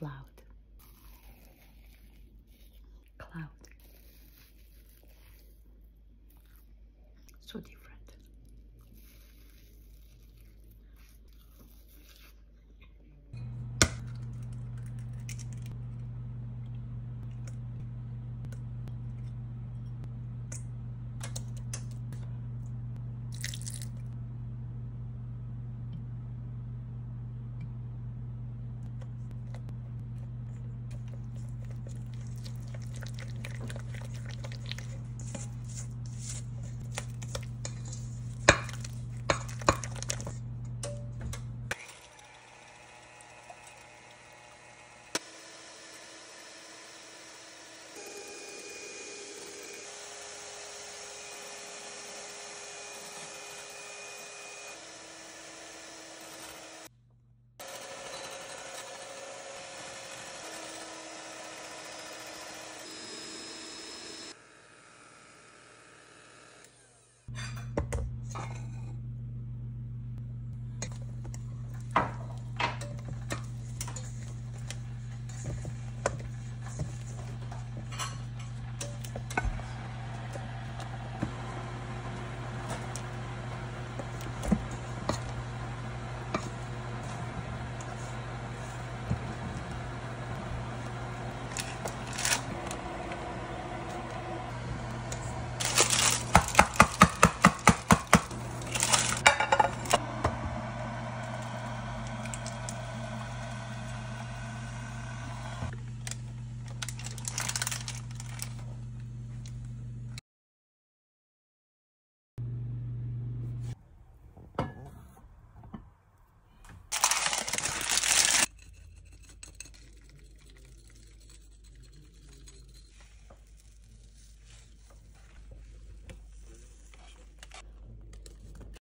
cloud. Cloud. So different.